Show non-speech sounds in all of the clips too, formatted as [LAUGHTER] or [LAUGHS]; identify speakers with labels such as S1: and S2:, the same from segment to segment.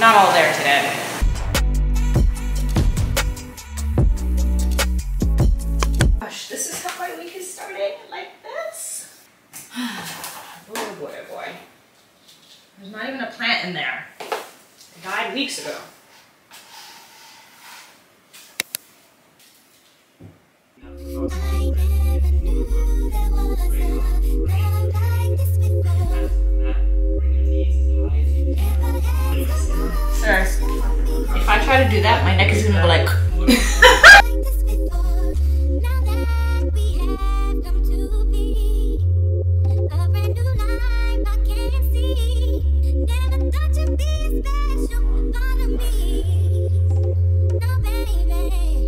S1: I'm not all there today. Gosh, this is how my week is starting, like this. [SIGHS] oh boy, oh boy. There's not even a plant in there. It died weeks ago.
S2: I never knew there was
S1: Sir, if I try to do that, my neck is gonna like. [LAUGHS]
S2: like be be special part of me. No, baby.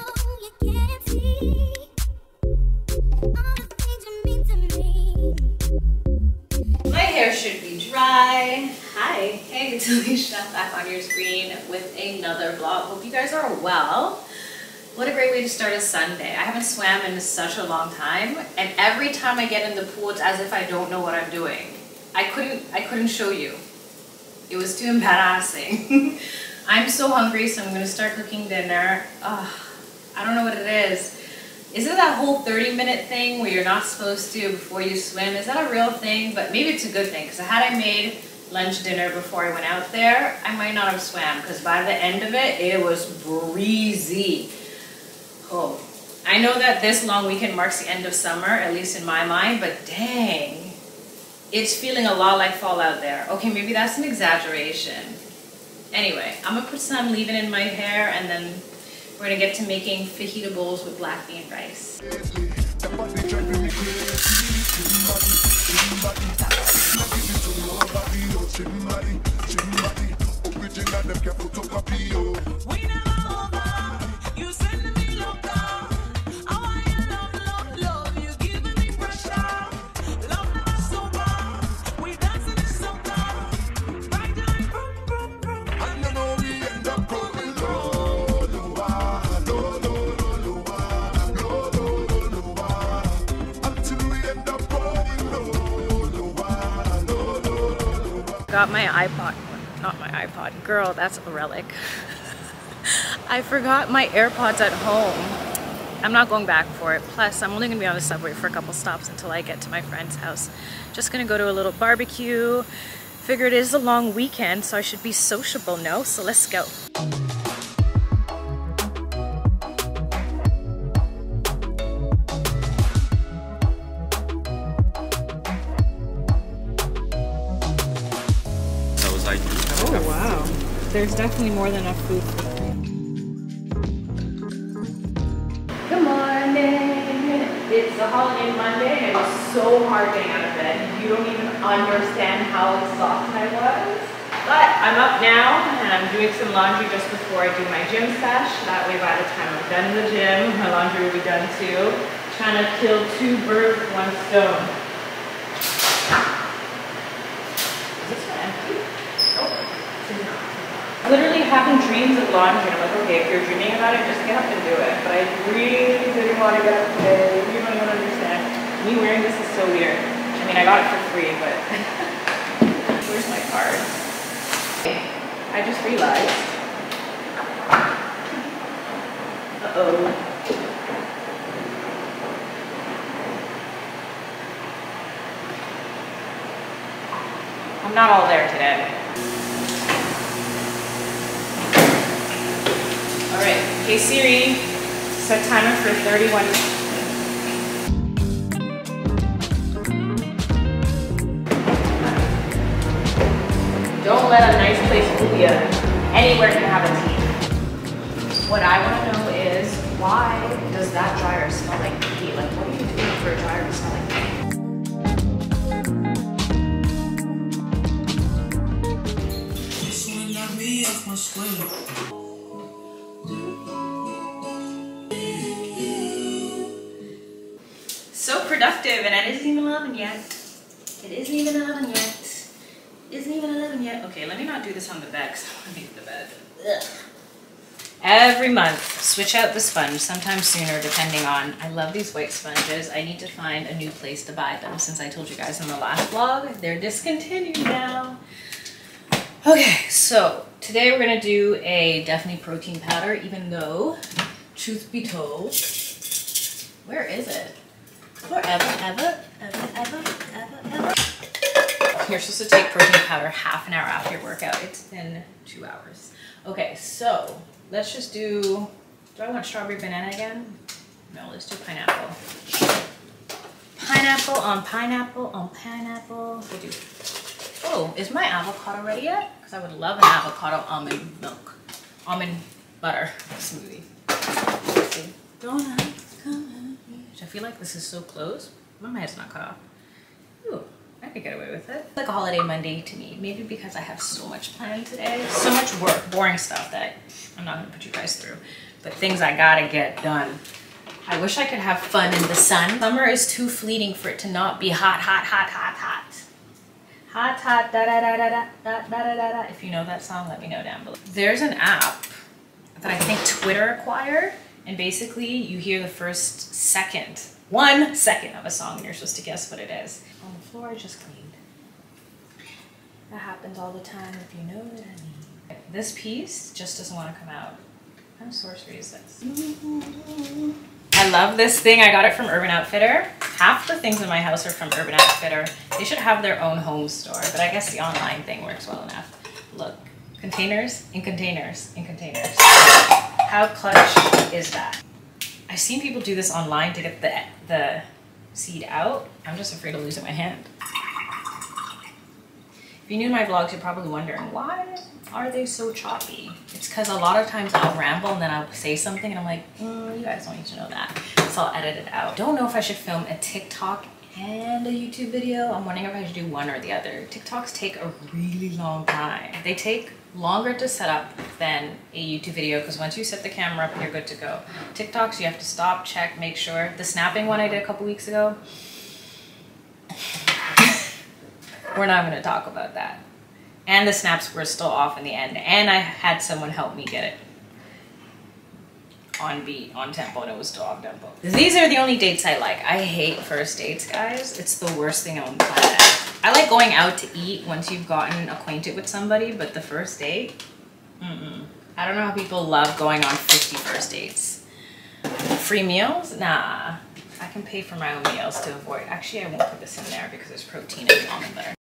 S2: [LAUGHS]
S1: Alisha back on your screen with another vlog. Hope you guys are well. What a great way to start a Sunday. I haven't swam in such a long time, and every time I get in the pool, it's as if I don't know what I'm doing. I couldn't, I couldn't show you. It was too embarrassing. [LAUGHS] I'm so hungry, so I'm gonna start cooking dinner. Ugh, I don't know what it is. Is it that whole 30 minute thing where you're not supposed to before you swim? Is that a real thing? But maybe it's a good thing because had I made lunch dinner before I went out there, I might not have swam because by the end of it, it was breezy. Oh, I know that this long weekend marks the end of summer, at least in my mind, but dang, it's feeling a lot like fall out there. Okay, maybe that's an exaggeration. Anyway, I'm gonna put some leave-in in my hair and then we're gonna get to making fajita bowls with black bean rice. Girl, that's a relic. [LAUGHS] I forgot my AirPods at home. I'm not going back for it. Plus, I'm only gonna be on the subway for a couple stops until I get to my friend's house. Just gonna go to a little barbecue. Figure it is a long weekend, so I should be sociable, no? So let's go. There's definitely more than enough food Good morning. It's a holiday Monday and it was so hard getting out of bed. You don't even understand how exhausted I was. But I'm up now and I'm doing some laundry just before I do my gym sesh. That way by the time I'm done the gym, my laundry will be done too. Trying to kill two birds with one stone. Is this one empty? Literally having dreams of laundry. and I'm like, okay, if you're dreaming about it, just get up and do it. But I really didn't want to get up today. You don't even understand. Me wearing this is so weird. I mean, I got it for free, but [LAUGHS] where's my card? I just realized. Uh-oh. I'm not all there today. Right, hey Siri, set timer for 31. minutes. Don't let a nice place fool you. Anywhere can have a tea. What I want to know is why does that dryer smell like pee? Like, what are you doing for a dryer to smell like productive, and it isn't even 11 yet. It isn't even 11 yet. Isn't even 11 yet. Okay, let me not do this on the bed because I want to make the bed. Ugh. Every month, switch out the sponge, sometimes sooner depending on. I love these white sponges. I need to find a new place to buy them since I told you guys in the last vlog. They're discontinued now. Okay, so today we're gonna do a definitely protein powder, even though, truth be told, where is it? Forever, ever, ever, ever, ever, ever. You're supposed to take protein powder half an hour after your workout. It's been two hours. Okay, so let's just do. Do I want strawberry banana again? No, let's do pineapple. Pineapple on pineapple on pineapple. We'll do. Oh, is my avocado ready yet? Because I would love an avocado almond milk, almond butter smoothie. Donuts, come me. I feel like this is so close. My head's not cut off. Ooh, I could get away with it. It's like a holiday Monday to me. Maybe because I have so much planned today. So much work, boring stuff that I'm not gonna put you guys through. But things I gotta get done. I wish I could have fun in the sun. Summer is too fleeting for it to not be hot, hot, hot, hot, hot. Hot, hot, da da da da da da da da da da. If you know that song, let me know down below. There's an app that I think Twitter acquired, and basically you hear the first second, one second of a song, and you're supposed to guess what it is. On the floor, I just cleaned. That happens all the time if you know what I mean. This piece just doesn't want to come out. What kind of sorcery is this? I love this thing. I got it from Urban Outfitter. Half the things in my house are from Urban Outfitter. They should have their own home store, but I guess the online thing works well enough. Look, containers in containers in containers. How clutch is that? I've seen people do this online to get the the seed out. I'm just afraid of losing my hand. If you knew my vlogs, you're probably wondering why are they so choppy? It's because a lot of times I'll ramble and then I'll say something and I'm like, mm, you guys don't need to know that. So I'll edit it out. Don't know if I should film a TikTok and a YouTube video. I'm wondering if I should do one or the other. TikToks take a really long time. They take longer to set up than a YouTube video because once you set the camera up, you're good to go. TikToks, you have to stop, check, make sure. The snapping one I did a couple weeks ago, [LAUGHS] we're not going to talk about that. And the snaps were still off in the end. And I had someone help me get it on beat, on tempo, and it was dog tempo. These are the only dates I like. I hate first dates, guys. It's the worst thing on the planet. I like going out to eat once you've gotten acquainted with somebody, but the first date, mm-mm. I don't know how people love going on 50 first dates. Free meals? Nah. I can pay for my own meals to avoid. Actually, I won't put this in there because there's protein in the almond butter.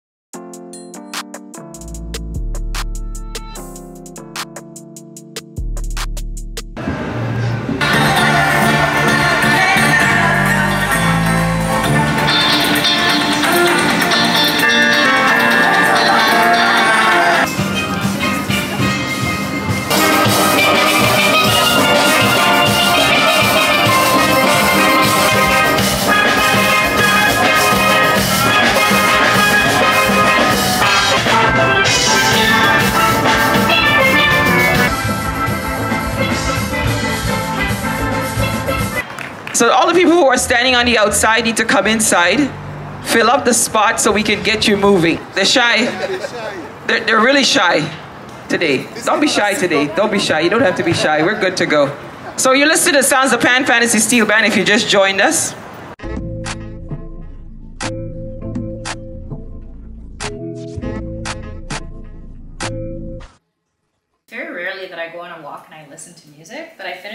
S3: Who are standing on the outside need to come inside, fill up the spot so we can get you moving. They're shy. They're, they're really shy today. Don't be shy today. Don't be shy. You don't have to be shy. We're good to go. So you're listening to Sounds of Pan Fantasy Steel Band if you just joined us.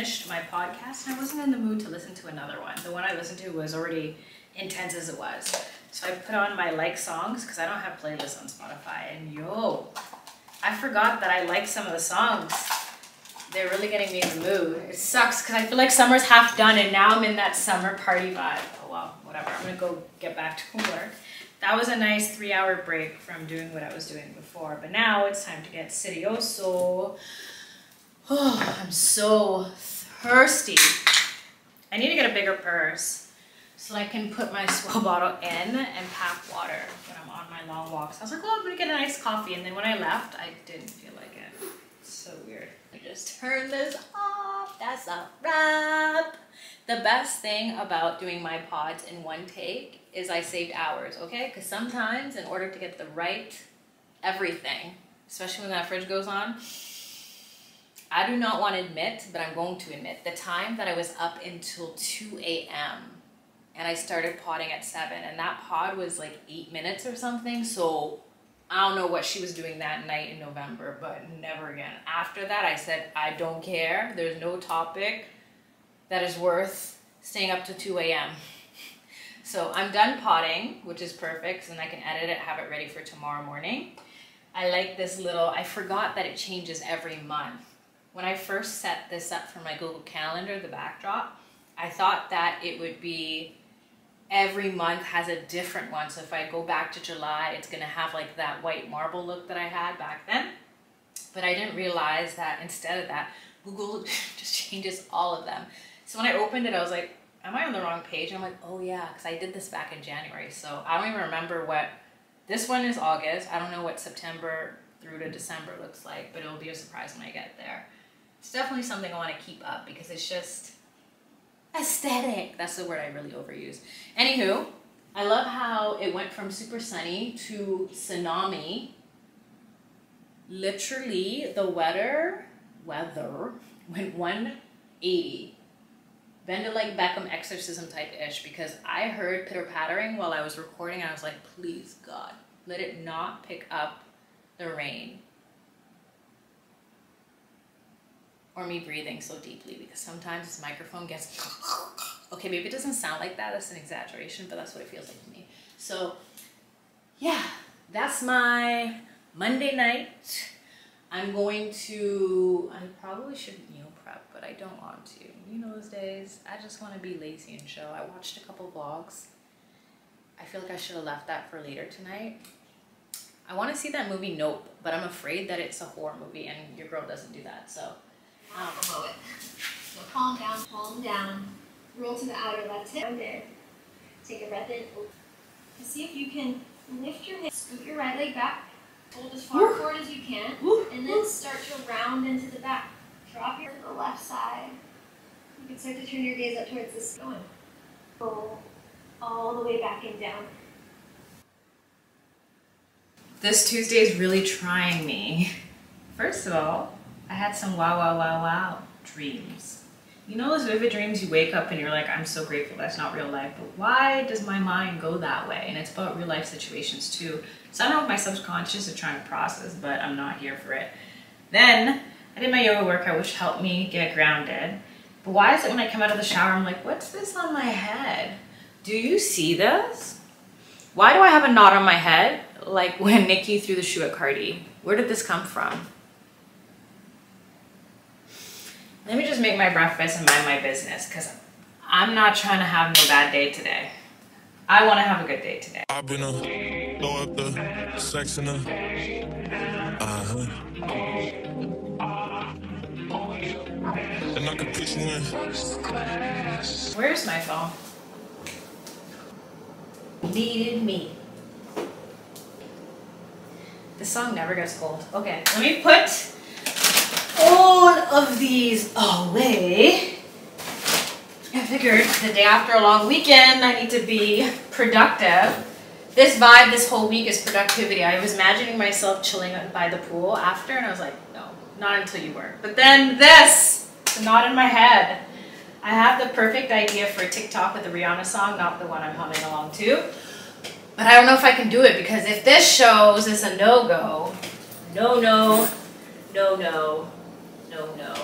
S1: Finished my podcast and I wasn't in the mood to listen to another one. The one I listened to was already intense as it was. So I put on my like songs because I don't have playlists on Spotify. And yo, I forgot that I like some of the songs. They're really getting me in the mood. It sucks because I feel like summer's half done and now I'm in that summer party vibe. Oh well, whatever. I'm gonna go get back [LAUGHS] to work. That was a nice three hour break from doing what I was doing before. But now it's time to get serioso. Oh, [SIGHS] I'm so thirsty. I need to get a bigger purse so I can put my S'well bottle in and pack water when I'm on my long walks. I was like, oh, I'm gonna get a nice coffee. And then when I left, I didn't feel like it. So weird. I just turn this off. That's a wrap. The best thing about doing my pods in one take is I saved hours, okay? Because sometimes, in order to get the right everything, especially when that fridge goes on, I do not want to admit, but I'm going to admit the time that I was up until 2 a.m. and I started potting at 7, and that pod was like eight minutes or something. So I don't know what she was doing that night in November, but never again. After that, I said, I don't care. There's no topic that is worth staying up to 2 a.m. [LAUGHS] So I'm done potting, which is perfect, and I can edit it, have it ready for tomorrow morning. I like this little, I forgot that it changes every month. When I first set this up for my Google Calendar, the backdrop, I thought that it would be every month has a different one. So if I go back to July, it's gonna have like that white marble look that I had back then. But I didn't realize that instead of that, Google [LAUGHS] just changes all of them. So when I opened it, I was like, am I on the wrong page? I'm like, oh yeah, because I did this back in January. So I don't even remember what, this one is August. I don't know what September through to December looks like, but it'll be a surprise when I get there. It's definitely something I want to keep up because it's just aesthetic. That's the word I really overuse. Anywho, I love how it went from super sunny to tsunami. Literally, the weather, weather went 180. Bend it like Beckham exorcism type ish because I heard pitter pattering while I was recording and I was like, please God, let it not pick up the rain. Or me breathing so deeply because sometimes this microphone gets [SNIFFS] okay, maybe it doesn't sound like that, that's an exaggeration, but that's what it feels like to me. So yeah, that's my Monday night. I'm going to I probably shouldn't meal prep, but I don't want to. You know those days, I just want to be lazy and chill. I watched a couple vlogs. I feel like I should have left that for later tonight. I want to see that movie Nope, but I'm afraid that it's a horror movie and your girl doesn't do that, so I don't it.
S4: So calm down, calm down. Roll to the outer left hip. Down there. Take a breath in. And see if you can lift your hip, scoot your right leg back, hold as far forward as you can, and then start to round into the back. Drop your to the left side. You can start to turn your gaze up towards this going. Roll all the way back and down.
S1: This Tuesday is really trying me. First of all, I had some wow, wow, wow, wow dreams. You know those vivid dreams you wake up and you're like, I'm so grateful that's not real life, but why does my mind go that way? And it's about real life situations too. So I know my subconscious is trying to process, but I'm not here for it. Then I did my yoga workout, which helped me get grounded. But why is it when I come out of the shower, I'm like, what's this on my head? Do you see this? Why do I have a knot on my head? Like when Nicki threw the shoe at Cardi. Where did this come from? Let me just make my breakfast and mind my business because I'm not trying to have no bad day today. I want to have a good day today.
S5: I've been a throw up the sex in the uh huh. And I can put you in.
S1: Where's my phone? Needed me. This song never gets old. Okay, let me put all of these away. I figured the day after a long weekend, I need to be productive. This vibe this whole week is productivity. I was imagining myself chilling by the pool after, and I was like, no, not until you work. But then this, not in my head. I have the perfect idea for a TikTok with the Rihanna song, not the one I'm humming along to. But I don't know if I can do it because if this shows is a no-go, no, no, no, no, no, no.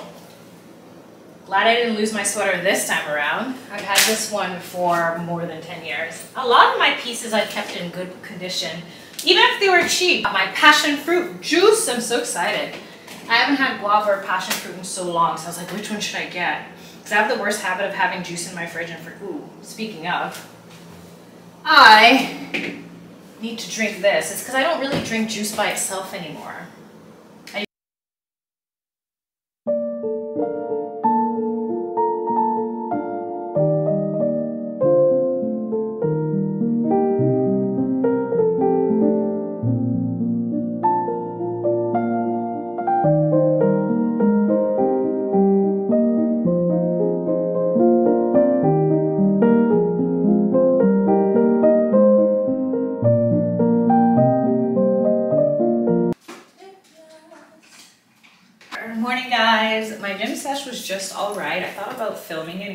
S1: Glad I didn't lose my sweater this time around. I've had this one for more than 10 years. A lot of my pieces I've kept in good condition, even if they were cheap. My passion fruit juice, I'm so excited. I haven't had guava or passion fruit in so long, so I was like, which one should I get? Because I have the worst habit of having juice in my fridge and for, ooh, speaking of, I need to drink this. It's because I don't really drink juice by itself anymore.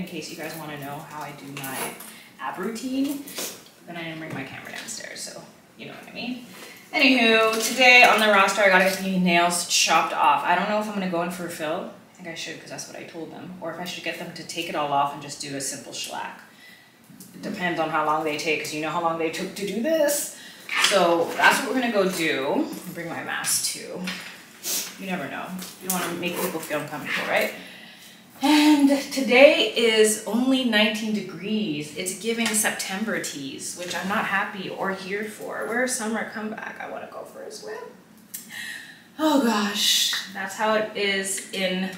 S1: In case you guys want to know how I do my ab routine. Then I didn't bring my camera downstairs, so you know what I mean. Anywho, today on the roster, I gotta get the nails chopped off. I don't know if I'm gonna go in for a fill. I think I should because that's what I told them. Or if I should get them to take it all off and just do a simple shellac. It depends on how long they take because you know how long they took to do this. So that's what we're gonna go do. Bring my mask too. You never know. You to make people feel uncomfortable, right? And today is only 19 degrees. It's giving September teas, which I'm not happy or here for. Where's summer comeback? I want to go for a swim. Oh gosh, that's how it is in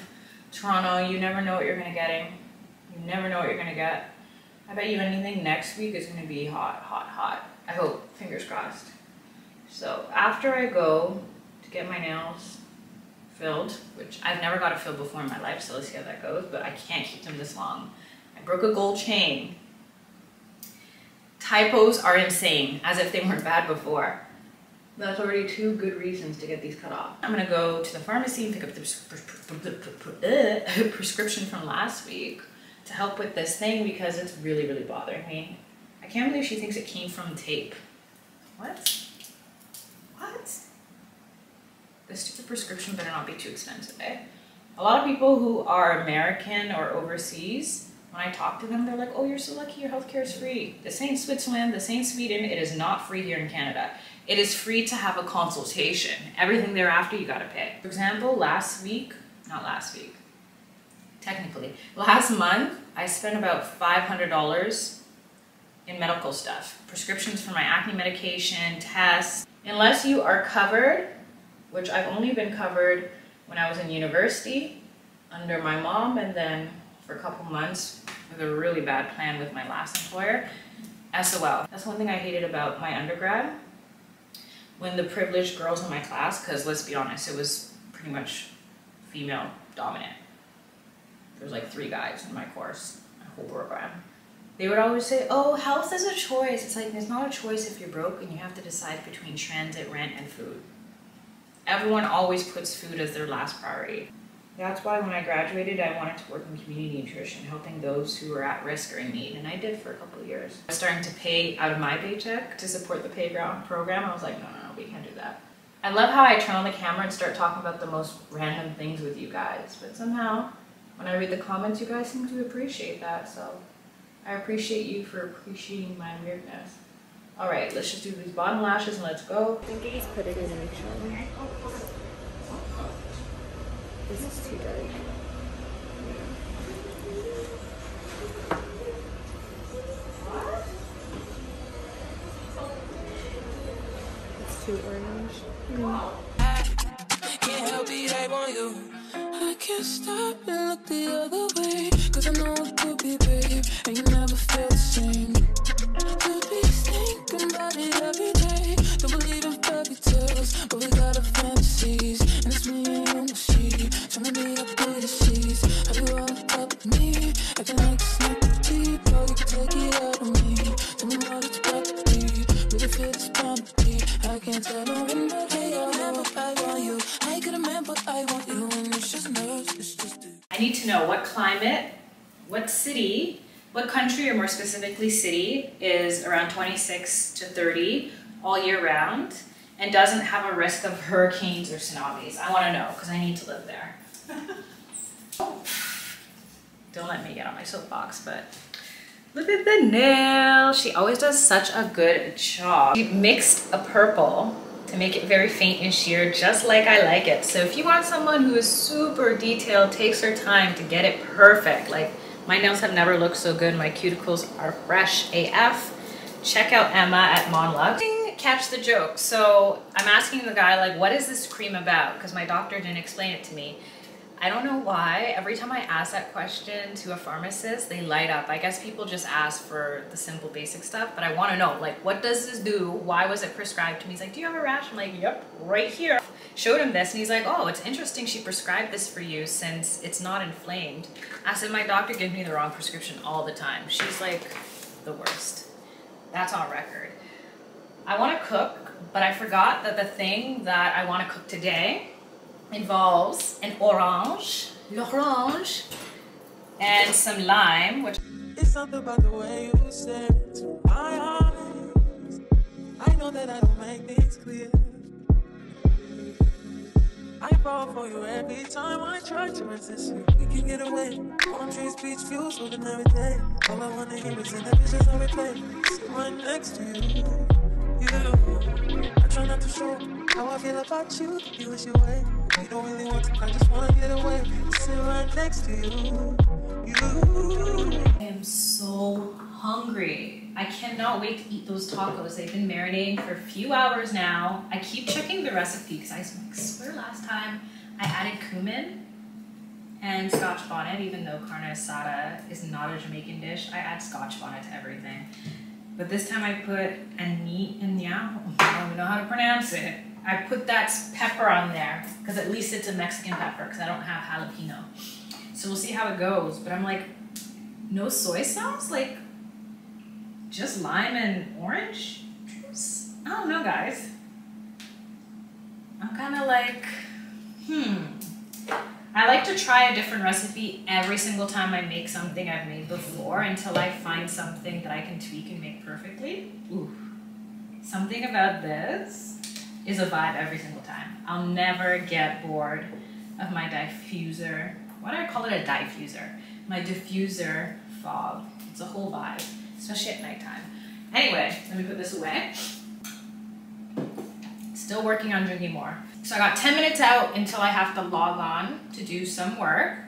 S1: Toronto. You never know what you're gonna get. You never know what you're gonna get. I bet you anything next week is gonna be hot, hot, hot. I hope, fingers crossed. So after I go to get my nails filled, which I've never got a filled before in my life, so let's see how that goes, but I can't keep them this long. I broke a gold chain. Typos are insane, as if they weren't bad before. That's already two good reasons to get these cut off. I'm gonna go to the pharmacy and pick up the uh, [LAUGHS] prescription from last week to help with this thing because it's really, really bothering me. I can't believe she thinks it came from tape. What? What? This stupid prescription better not be too expensive, eh? A lot of people who are American or overseas, when I talk to them, they're like, oh, you're so lucky your healthcare is free. This ain't Switzerland, this ain't Sweden, it is not free here in Canada. It is free to have a consultation. Everything thereafter you gotta pay. For example, last week, not last week, technically, last month, I spent about $500 in medical stuff. Prescriptions for my acne medication, tests. Unless you are covered, which I've only been covered when I was in university under my mom and then for a couple months with a really bad plan with my last employer. SOL. That's one thing I hated about my undergrad. When the privileged girls in my class, because let's be honest, it was pretty much female dominant. There was like three guys in my course, my whole program. They would always say, oh, health is a choice. It's like, it's not a choice if you're broke and you have to decide between transit, rent, and food. Everyone always puts food as their last priority. That's why when I graduated, I wanted to work in community nutrition, helping those who are at risk or in need, and I did for a couple years. I was starting to pay out of my paycheck to support the playground program. I was like, no, no, no, we can't do that. I love how I turn on the camera and start talking about the most random things with you guys, but somehow, when I read the comments, you guys seem to appreciate that, so I appreciate you for appreciating my weirdness. All right, let's just do these bottom lashes and let's go.
S6: I think I just put it in actually. This is too dark. It's too orange.
S7: Can't help it, I want you. I can't stop and look the other way. Cause I know it could be, babe.
S1: Country, or more specifically city, is around 26 to 30 all year round and doesn't have a risk of hurricanes or tsunamis. I want to know because I need to live there. [LAUGHS] Don't let me get on my soapbox, but look at the nail. She always does such a good job. She mixed a purple to make it very faint and sheer, just like I like it. So if you want someone who is super detailed, takes her time to get it perfect, like my nails have never looked so good, my cuticles are fresh AF, check out Emma at Monlux. Catch the joke. So I'm asking the guy, like, what is this cream about? Because my doctor didn't explain it to me. I don't know why. Every time I ask that question to a pharmacist, they light up. I guess people just ask for the simple basic stuff, but I want to know, like, what does this do? Why was it prescribed to me? He's like, do you have a rash? I'm like, yep, right here. Showed him this, and he's like, oh, it's interesting she prescribed this for you since it's not inflamed. I said, my doctor gives me the wrong prescription all the time. She's like, the worst. That's on record. I want to cook, but I forgot that the thing that I want to cook today involves an orange l'orange, and some lime, which
S7: It's something about the way you stare into my eyes. I know that I don't make things clear. I fall for you every time I try to resist you. We can get away. Palm trees, beach views, ordinary day. All I wanna hear is in the visions I replay. Sit right next to you. You. I try not to show how I feel about you. You wish you away. You don't really want to. I just wanna get away. Sit right next to you. You.
S1: I am so hungry. I cannot wait to eat those tacos. They've been marinating for a few hours now. I keep checking the recipe because I swear last time I added cumin and scotch bonnet, even though carne asada is not a Jamaican dish. I add scotch bonnet to everything. But this time I put anit and yeah, I don't even know how to pronounce it. I put that pepper on there because at least it's a Mexican pepper because I don't have jalapeno. So we'll see how it goes. But I'm like, no soy sauce? Like, just lime and orange juice? I don't know, guys. I'm kind of like, hmm. I like to try a different recipe every single time I make something I've made before until I find something that I can tweak and make perfectly. Ooh. Something about this is a vibe every single time. I'll never get bored of my diffuser. Why do I call it a diffuser? My diffuser fog. It's a whole vibe, especially at nighttime. Anyway, let me put this away. Still working on drinking more. So I got 10 minutes out until I have to log on to do some work.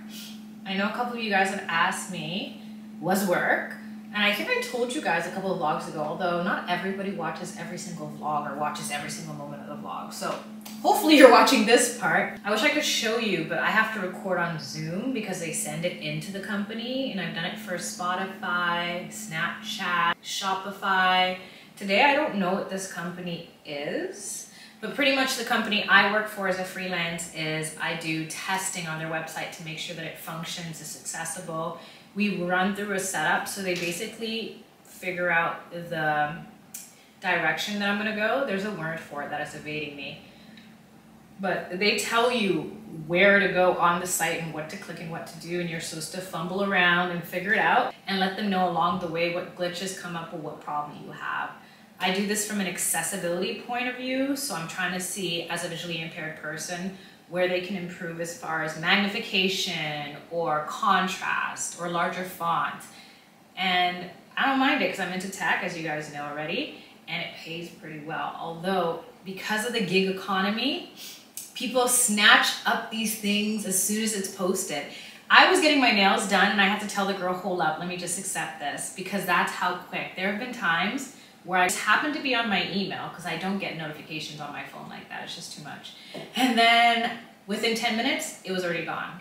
S1: I know a couple of you guys have asked me, was work? And I think I told you guys a couple of vlogs ago, although not everybody watches every single vlog or watches every single moment of the vlog. So hopefully you're watching this part. I wish I could show you, but I have to record on Zoom because they send it into the company and I've done it for Spotify, Snapchat, Shopify. Today I don't know what this company is, but pretty much the company I work for as a freelance is I do testing on their website to make sure that it functions, is accessible. We run through a setup, so they basically figure out the direction that I'm gonna go. There's a word for it that is evading me. But they tell you where to go on the site and what to click and what to do, and you're supposed to fumble around and figure it out and let them know along the way what glitches come up or what problem you have. I do this from an accessibility point of view, so I'm trying to see as a visually impaired person where they can improve as far as magnification or contrast or larger font. And I don't mind it because I'm into tech, as you guys know already, and it pays pretty well. Although, because of the gig economy, people snatch up these things as soon as it's posted. I was getting my nails done and I had to tell the girl, hold up, let me just accept this because that's how quick. There have been times where I just happen to be on my email because I don't get notifications on my phone like that. It's just too much. And then within 10 minutes, it was already gone.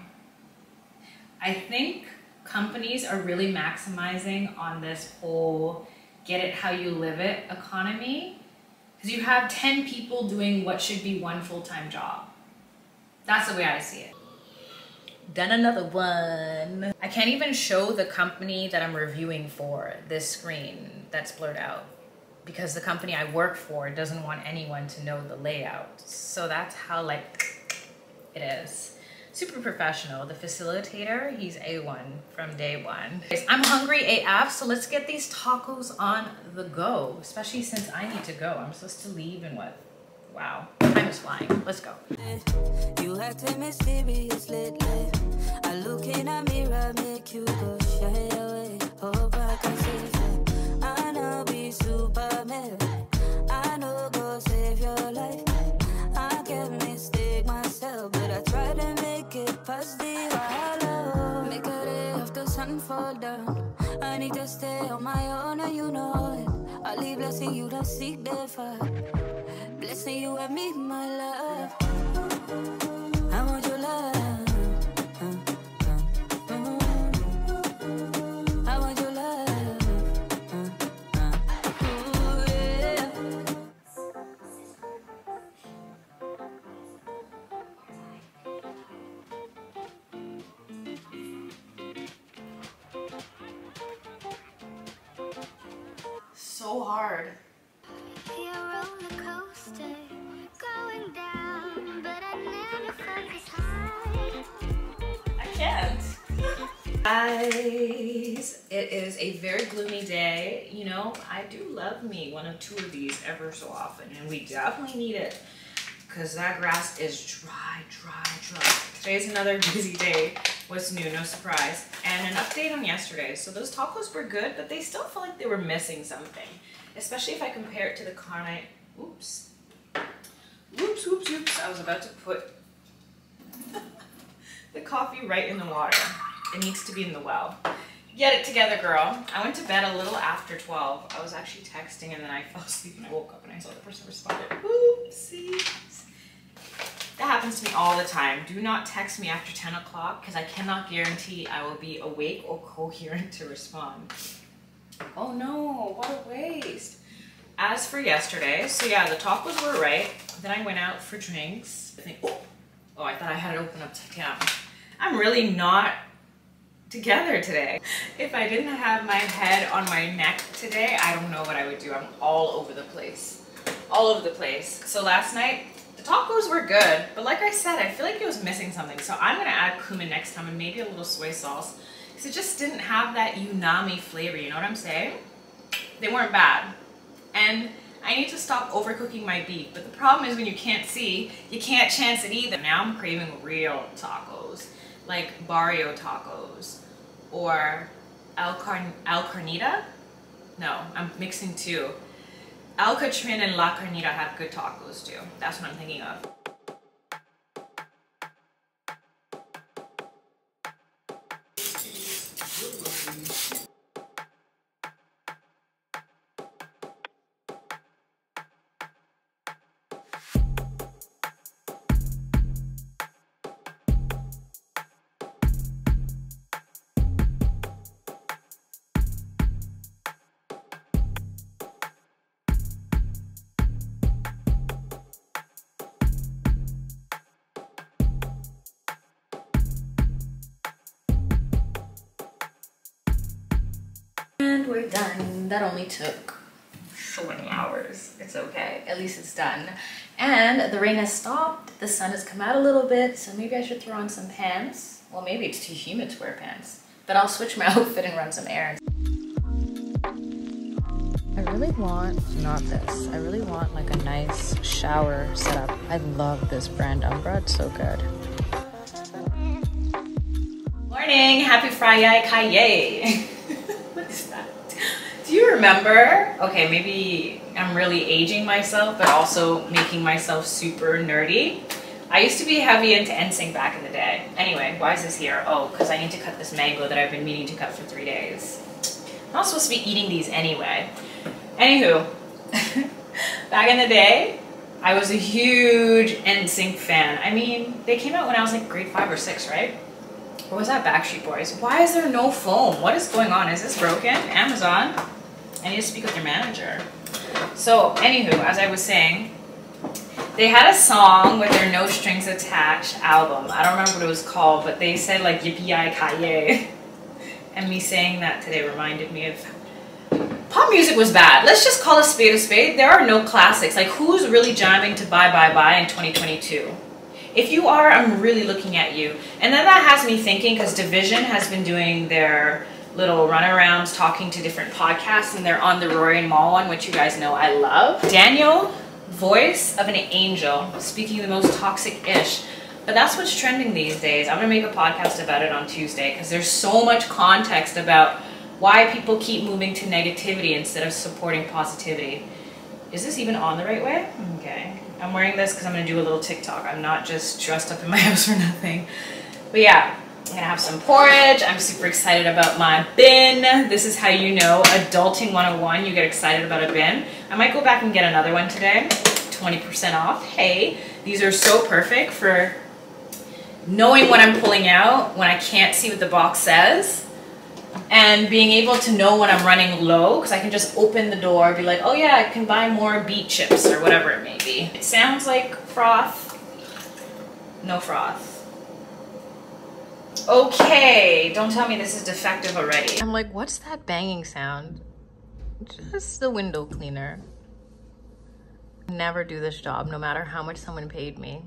S1: I think companies are really maximizing on this whole get it how you live it economy because you have 10 people doing what should be one full-time job. That's the way I see it. Done another one. I can't even show the company that I'm reviewing for this screen that's blurred out because the company I work for doesn't want anyone to know the layout. So that's how like it is. Super professional. The facilitator, he's A1 from day one. I'm hungry AF, so let's get these tacos on the go, especially since I need to go. I'm supposed to leave in what? Wow, time is flying. Let's go.
S8: You mysterious lately. I look in a mirror, make you go shy away. Hope I can. I know be Superman. I know go save your life. I can mistake myself, but I try to make it past the while. Make a day after sun fall down. I need to stay on my own, and you know it. I leave blessing you to seek the fight. Blessing you and me, my love. I want your love. Uh, uh,
S1: Guys, it is a very gloomy day. You know, I do love me one or two of these ever so often, and we definitely need it because that grass is dry, dry, dry. Today's another busy day. What's new? No surprise. And an update on yesterday. So those tacos were good, but they still felt like they were missing something, especially if I compare it to the carne. Oops. Oops, oops, oops. I was about to put [LAUGHS] the coffee right in the water. It needs to be in the well. Get it together, girl. I went to bed a little after 12. I was actually texting and then I [LAUGHS] fell asleep and I woke up and I saw the person responded. Oopsies. That happens to me all the time. Do not text me after 10 o'clock because I cannot guarantee I will be awake or coherent to respond. Oh no, what a waste. As for yesterday, so yeah, the tacos were right. Then I went out for drinks. I think, oh, oh, I thought I had it open up to down. I'm really not together today. If I didn't have my head on my neck today, I don't know what I would do. I'm all over the place. All over the place. So last night, the tacos were good, but like I said, I feel like it was missing something. So I'm gonna add cumin next time and maybe a little soy sauce because it just didn't have that umami flavor, you know what I'm saying? They weren't bad. And I need to stop overcooking my beef. But the problem is when you can't see, you can't chance it either. Now I'm craving real tacos, like barrio tacos or El, Carn El Carnita. No, I'm mixing two. El Catrin and La Carnita have good tacos too. That's what I'm thinking of. We're done. That only took so many hours. It's okay. At least it's done. And the rain has stopped. The sun has come out a little bit, so maybe I should throw on some pants. Well, maybe it's too humid to wear pants. But I'll switch my [LAUGHS] outfit and run some errands.
S6: I really want, not this, I really want like a nice shower setup. I love this brand Umbra, it's so good.
S1: Morning, happy Friday, Kaye. [LAUGHS] what is that? Do remember? Okay, maybe I'm really aging myself, but also making myself super nerdy. I used to be heavy into NSYNC back in the day. Anyway, why is this here? Oh, because I need to cut this mango that I've been meaning to cut for three days. I'm not supposed to be eating these anyway. Anywho, [LAUGHS] back in the day, I was a huge NSYNC fan. I mean, they came out when I was like grade five or six, right? Or was that Backstreet Boys? Why is there no foam? What is going on? Is this broken? Amazon? I need to speak with your manager. So, anywho, as I was saying, they had a song with their No Strings Attached album. I don't remember what it was called, but they said like Yippee Kaye. [LAUGHS] And me saying that today reminded me of pop music was bad. Let's just call a spade a spade. There are no classics. Like who's really jamming to Bye Bye Bye in 2022? If you are, I'm really looking at you. And then that has me thinking because Division has been doing their little runarounds talking to different podcasts and they're on the Rory and Mal one, which you guys know I love. Daniel, voice of an angel, speaking the most toxic-ish. But that's what's trending these days. I'm gonna make a podcast about it on Tuesday because there's so much context about why people keep moving to negativity instead of supporting positivity. Is this even on the right way? Okay. I'm wearing this because I'm gonna do a little TikTok. I'm not just dressed up in my [LAUGHS] house for nothing. But yeah, I'm gonna have some porridge. I'm super excited about my bin. This is how you know adulting 101, you get excited about a bin. I might go back and get another one today. 20% off. Hey, these are so perfect for knowing what I'm pulling out when I can't see what the box says and being able to know when I'm running low because I can just open the door be like, oh yeah, I can buy more beet chips or whatever it may be. It sounds like froth. No froth. Okay, don't tell me this is defective already.
S6: I'm like, what's that banging sound? Just the window cleaner. Never do this job, no matter how much someone paid me.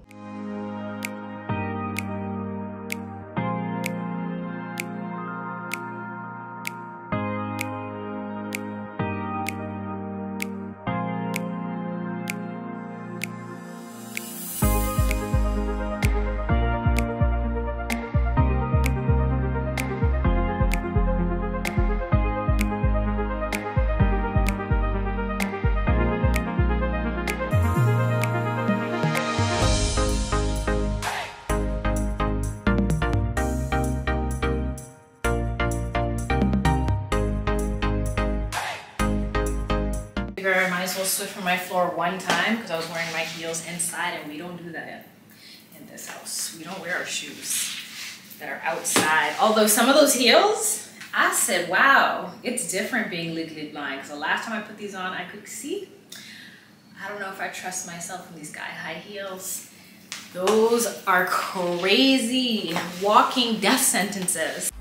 S1: One time because I was wearing my heels inside, and we don't do that in, this house. We don't wear our shoes that are outside. Although some of those heels, I said, wow, it's different being legally blind. Because the last time I put these on, I could see. I don't know if I trust myself in these guy high heels. Those are crazy walking death sentences.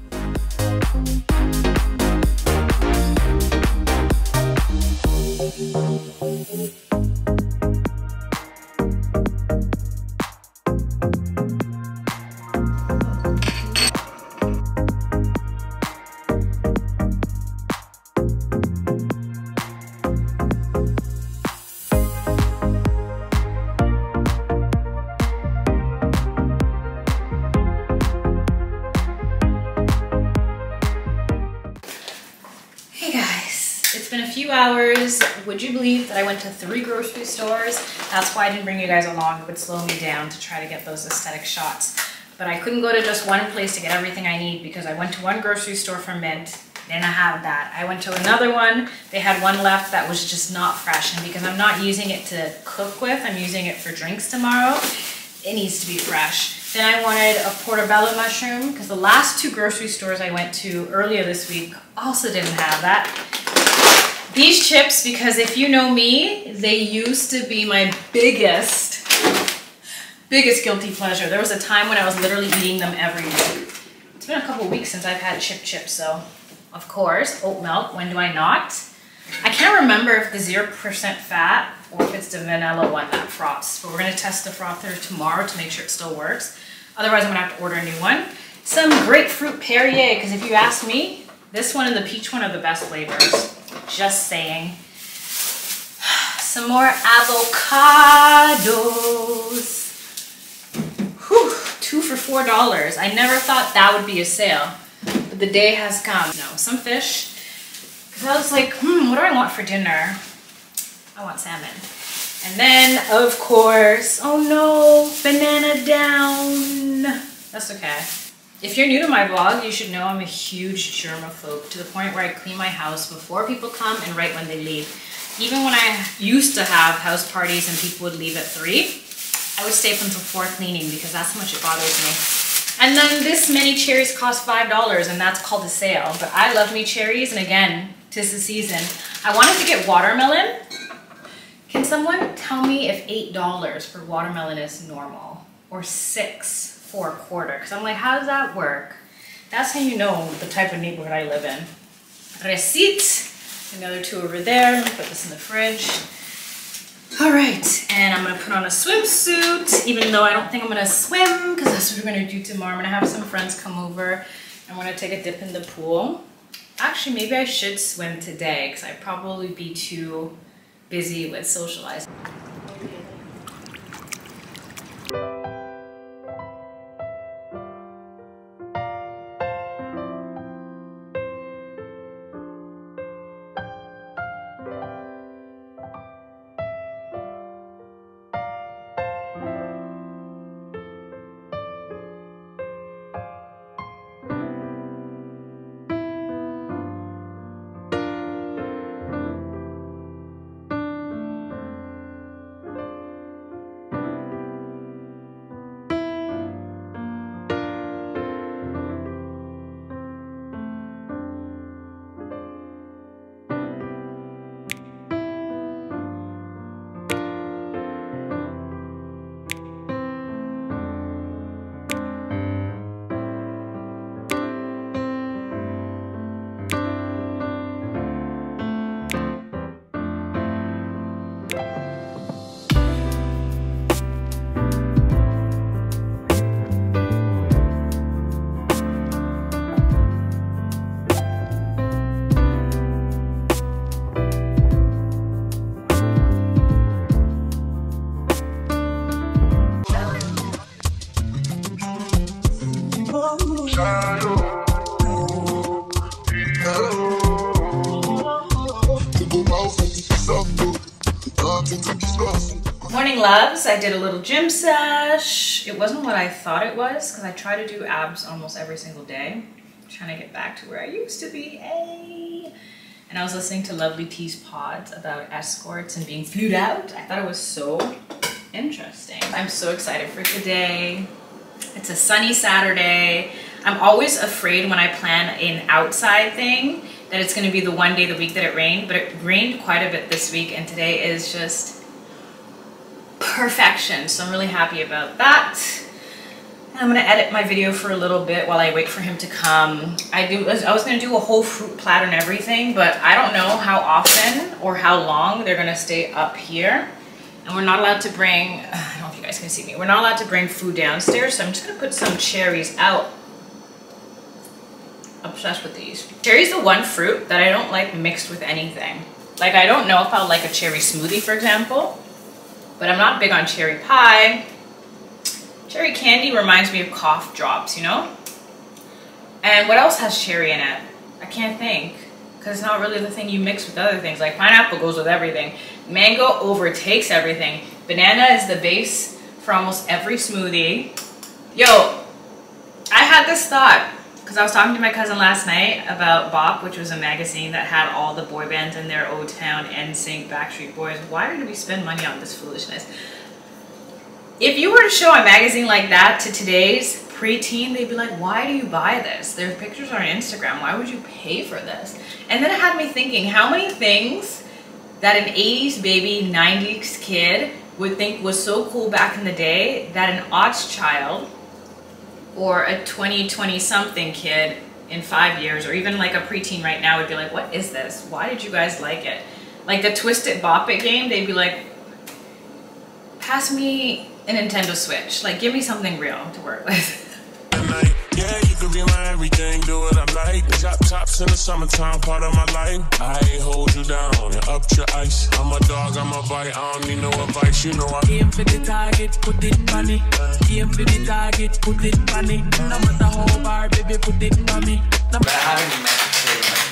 S1: Would you believe that I went to three grocery stores? That's why I didn't bring you guys along. It would slow me down to try to get those aesthetic shots. But I couldn't go to just one place to get everything I need because I went to one grocery store for mint, didn't have that. I went to another one, they had one left that was just not fresh. And because I'm not using it to cook with, I'm using it for drinks tomorrow, it needs to be fresh. Then I wanted a portobello mushroom because the last two grocery stores I went to earlier this week also didn't have that. These chips, because if you know me, they used to be my biggest, biggest guilty pleasure. There was a time when I was literally eating them every week. It's been a couple weeks since I've had chip chips, so of course, oat milk, when do I not? I can't remember if the 0% fat or if it's the vanilla one that froths, but we're gonna test the frother tomorrow to make sure it still works. Otherwise, I'm gonna have to order a new one. Some grapefruit Perrier, because if you ask me, this one and the peach one are the best flavors. Just saying. Some more avocados. Whew, two for four dollars. I never thought that would be a sale, but the day has come. No, some fish. Cause I was like, hmm, what do I want for dinner? I want salmon. And then, of course, oh no, banana down. That's okay. If you're new to my vlog, you should know I'm a huge germaphobe to the point where I clean my house before people come and right when they leave. Even when I used to have house parties and people would leave at three, I would stay up until four cleaning because that's how much it bothers me. And then this many cherries cost five dollars and that's called a sale. But I love me cherries and again, tis the season. I wanted to get watermelon. Can someone tell me if eight dollars for watermelon is normal or six for a quarter? Because I'm like, how does that work? That's how you know the type of neighborhood I live in. Receipt. Another two over there. Put this in the fridge. All right, and I'm gonna put on a swimsuit, even though I don't think I'm gonna swim, because that's what we're gonna do tomorrow. I'm gonna have some friends come over, and we're gonna take a dip in the pool. Actually, maybe I should swim today, because I'd probably be too busy with socializing. Did a little gym sesh. It wasn't what I thought it was because I try to do abs almost every single day. I'm trying to get back to where I used to be. Hey. and I was listening to Lovely T's pods about escorts and being flued out. I thought it was so interesting. I'm so excited for today. It's a sunny Saturday. I'm always afraid when I plan an outside thing that it's gonna be the one day of the week that it rained, but it rained quite a bit this week and today is just perfection. So I'm really happy about that. I'm gonna edit my video for a little bit while I wait for him to come. I do. I was gonna do a whole fruit platter and everything, but I don't know how often or how long they're gonna stay up here. And we're not allowed to bring. [SIGHS] I don't know if you guys can see me. We're not allowed to bring food downstairs, so I'm just gonna put some cherries out. Obsessed with these. Cherry's the one fruit that I don't like mixed with anything. Like I don't know if I'll like a cherry smoothie, for example, but I'm not big on cherry pie. Cherry candy reminds me of cough drops, you know? And what else has cherry in it? I can't think. Because it's not really the thing you mix with other things. Like pineapple goes with everything. Mango overtakes everything. Banana is the base for almost every smoothie. Yo, I had this thought. Because I was talking to my cousin last night about Bop, which was a magazine that had all the boy bands in there, O-Town, NSYNC, Backstreet Boys. Why did we spend money on this foolishness? if you were to show a magazine like that to today's preteen, they'd be like, why do you buy this? Their pictures are on Instagram. Why would you pay for this? And then it had me thinking, how many things that an 80s baby, 90s kid would think was so cool back in the day that an aughts child or a 20, 20 something kid in five years or even like a preteen right now would be like, what is this? Why did you guys like it? Like the Twisted Bop It game, they'd be like, pass me a Nintendo Switch. Like, give me something real to work with. [LAUGHS]
S5: Night. Yeah, you can be my everything, do what I like. Drop tops in the summertime, part of my life. I hold you down and up your ice. I'm a dog, I'm a bite, I don't need no advice. You know I
S7: Aim for the target, put it on it. Aim for the target, put it on it. No matter how far, baby, put it on me. No
S9: But having the necessary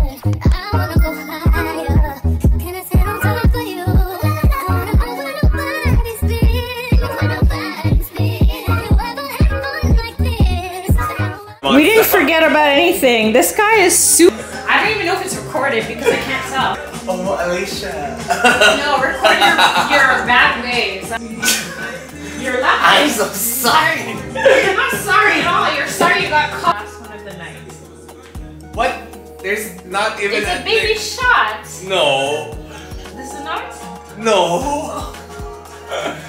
S1: We forget about anything. This guy is super. I don't even know if it's recorded because I can't tell.
S9: Oh, Alisha.
S1: No, record your, your bad ways. You're laughing.
S9: I'm so sorry.
S1: You're not sorry at all. You're sorry you got caught. Last one of the night.
S9: What? There's not even
S1: It's a baby shot.
S9: No.
S1: This is not.
S9: No.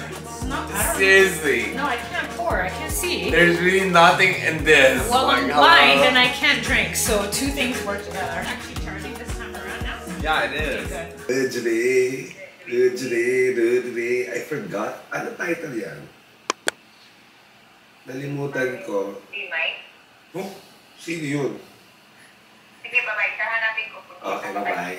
S1: This is not. I don't
S9: Seriously.
S1: No, I can't pour. I can't see.
S9: There's really nothing in this.
S1: well,
S9: Like,
S1: I'm
S9: hello.
S1: blind and I can't drink, so two things work together. Actually, turning this time around now.
S9: Yeah, it is.
S1: Okay, good.
S10: Ujli, Ujli, Ujli. I forgot. Ano title yan? Nalimutan ko. Oh, sino yun?
S11: Sige, bye-bye. Kahanapin ko.
S10: Okay, bye-bye.